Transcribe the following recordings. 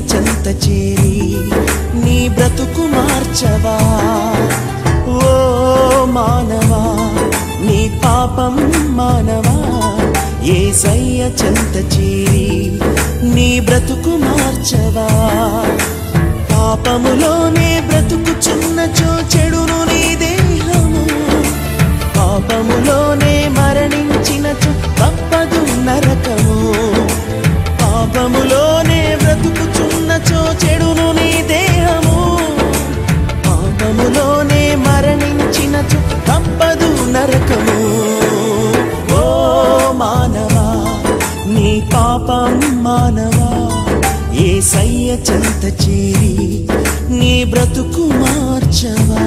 చెంత చేరి నీ బ్రతుకు మార్చవా? ఓ మానవా నీ పాపం మానవా? ఏసయ్య చెంత చేరి నీ బ్రతుకు మార్చవా? పాపములోనే బ్రతుకుచున్నచో చెడును పాపం మానవా? ఏ సయ్య చెంత చేరి నీ బ్రతుకు మార్చవా?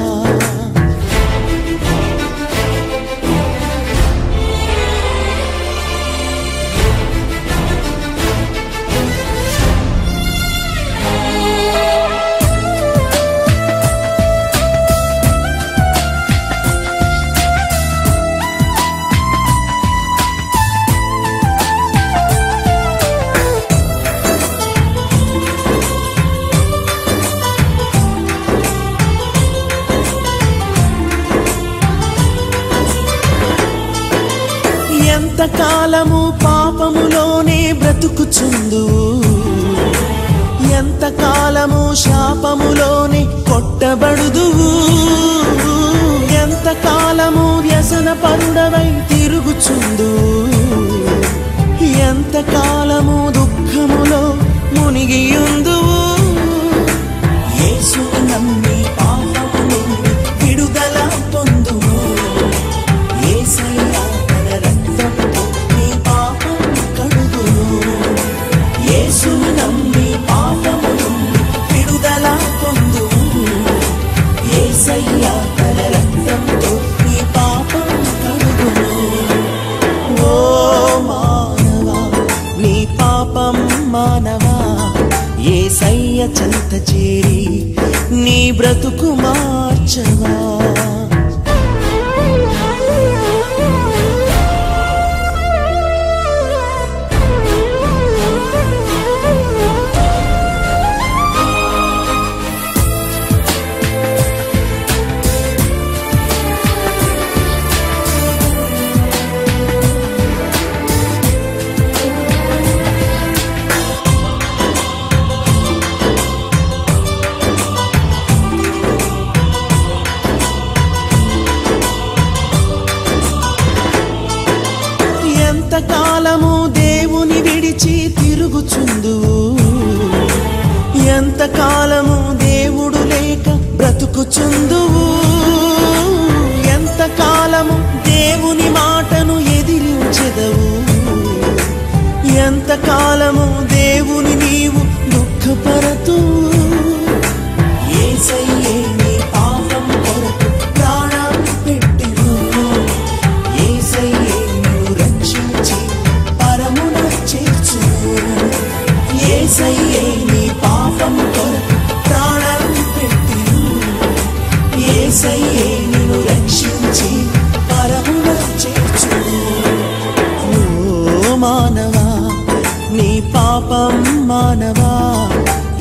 ఎంతకాలము పాపములోనే బ్రతుకుచుందు? ఎంతకాలము శాపములోనే కొట్టబడుదువు ఎంతకాలము వ్యసన పరుడవై తిరుగుచుందు? యేసును నమ్మి పాపము విడుదల పొందుము. యేసయ్య తన రక్తంతో నీ పాపం కడుగును ఓ మానవా నీ పాపం మానవా. యేసయ్య చెంత చేరి నీ బ్రతుకు మార్చవా. తిరుగుచుందువు ఎంతకాలము దేవుడు లేక బ్రతుకుచుందువు. ఎంతకాలము దేవుని మాటను ఎదిరించెదవు. ఎంతకాలము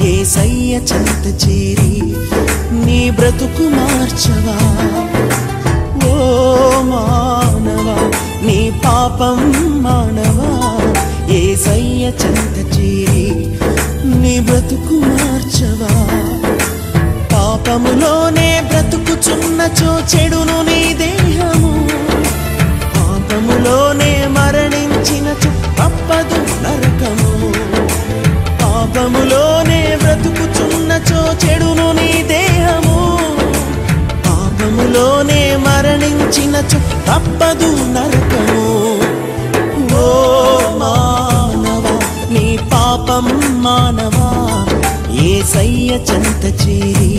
ఏ సయ్య చెంత చేరి నీ బ్రతుకు మార్చవా? ఓ మానవా నీ పాపం మానవా? ఏ సయ్య చెంత చేరి నీ బ్రతుకు మార్చవా? పాపములోనే బ్రతుకుచున్నచో చెడును నీ దేహము. పాపములోనే మరణించినచో తప్పదు నరకము. పాపములో నరకము. ఓ మానవ నీ పాపం మానవా ఏ సయ్య చెంత చేరి